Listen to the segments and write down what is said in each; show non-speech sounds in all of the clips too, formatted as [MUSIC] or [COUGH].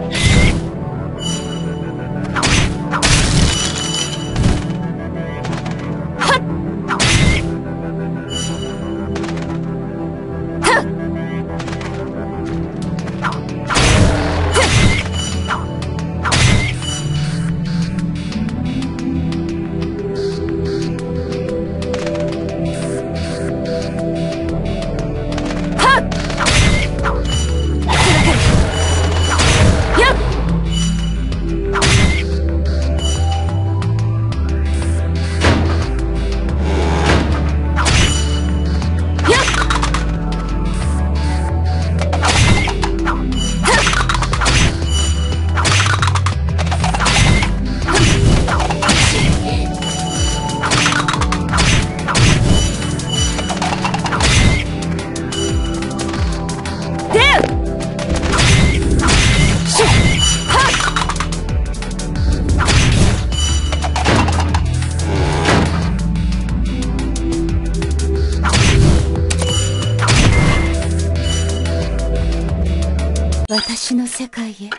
one. [LAUGHS] 私の世界へ。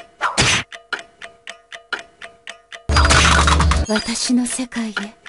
私の世界へ。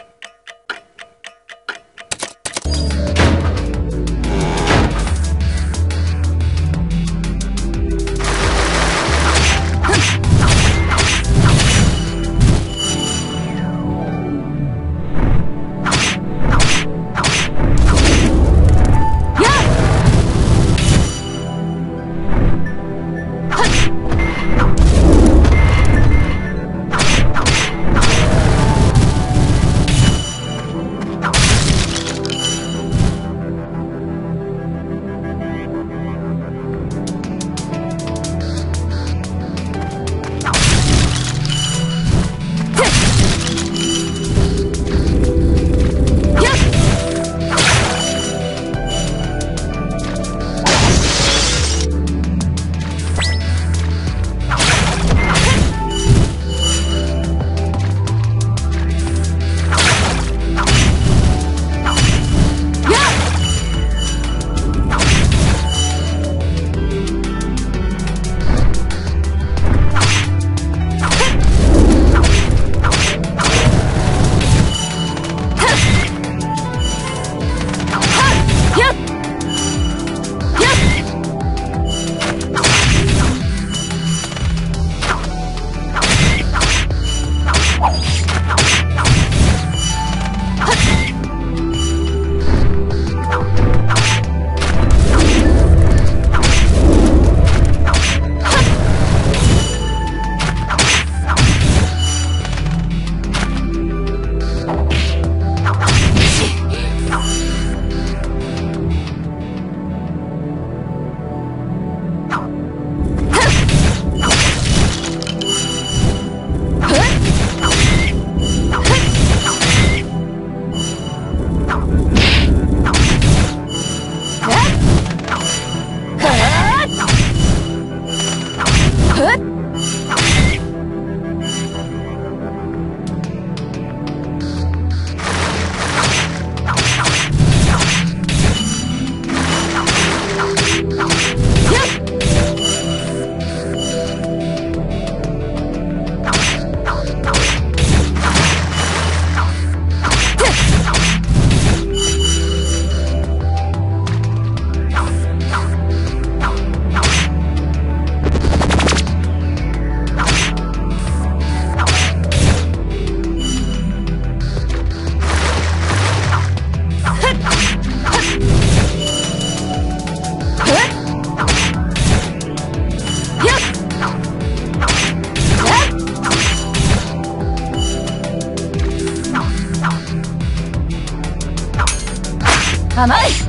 甘い。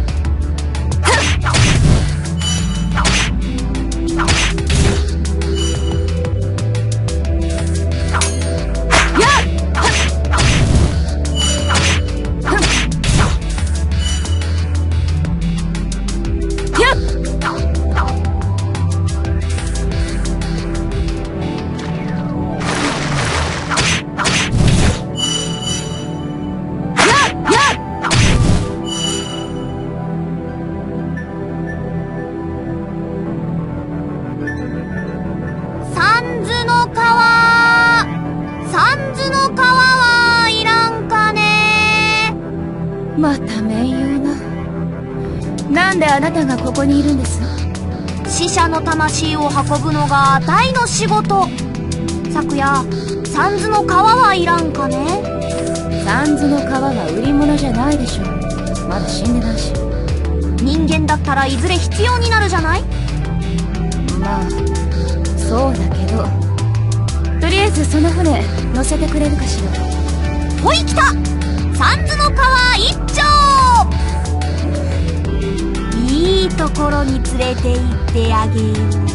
また名誉な。なんであなたがここにいるんです死者の魂を運ぶのが大の仕事。昨夜三途の川はいらんかね。三途の川は売り物じゃないでしょまだ死んでないし。人間だったらいずれ必要になるじゃない？まあそうだけどとりあえずその船乗せてくれるかしら。ほい来た！三途の川一丁！いいところに連れて行ってあげよう。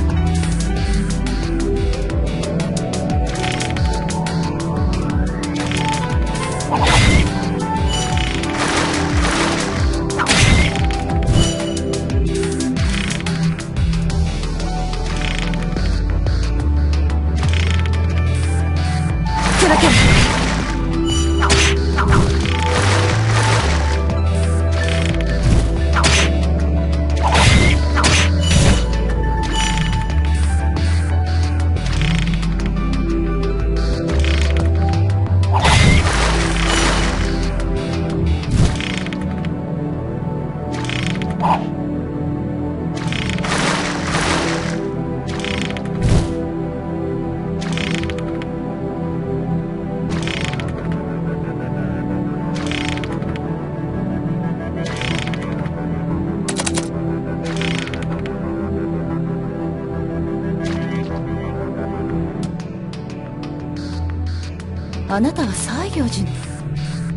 あなたは西行寺に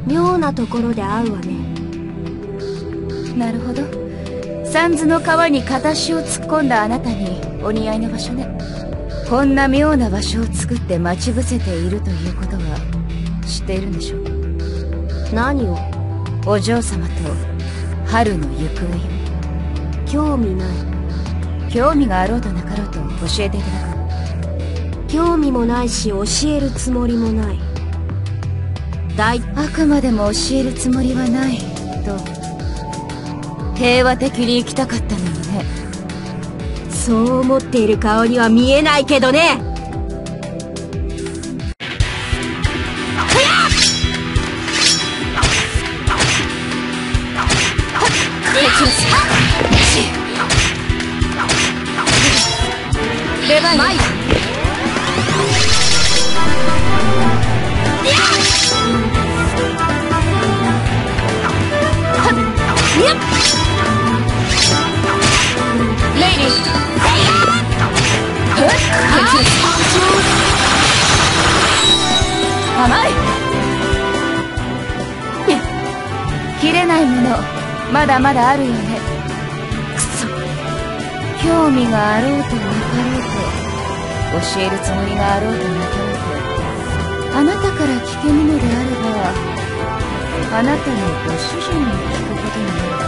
妙なところで会うわね。なるほど。三途の川に片足を突っ込んだあなたにお似合いの場所ね。こんな妙な場所を作って待ち伏せているということは知っているんでしょう。何を？お嬢様と春の行方よ興味ない。興味があろうとなかろうと教えていただく。興味もないし教えるつもりもない。あくまでも教えるつもりはないと平和的に生きたかったのにね。そう思っている顔には見えないけどね。レバイ切れないもの。まだまだあるよね。くそ。興味があろうとなかろうと教えるつもりがあろうとなかろうと。あなたから聞けぬのであればあなたのご主人に聞くことになる。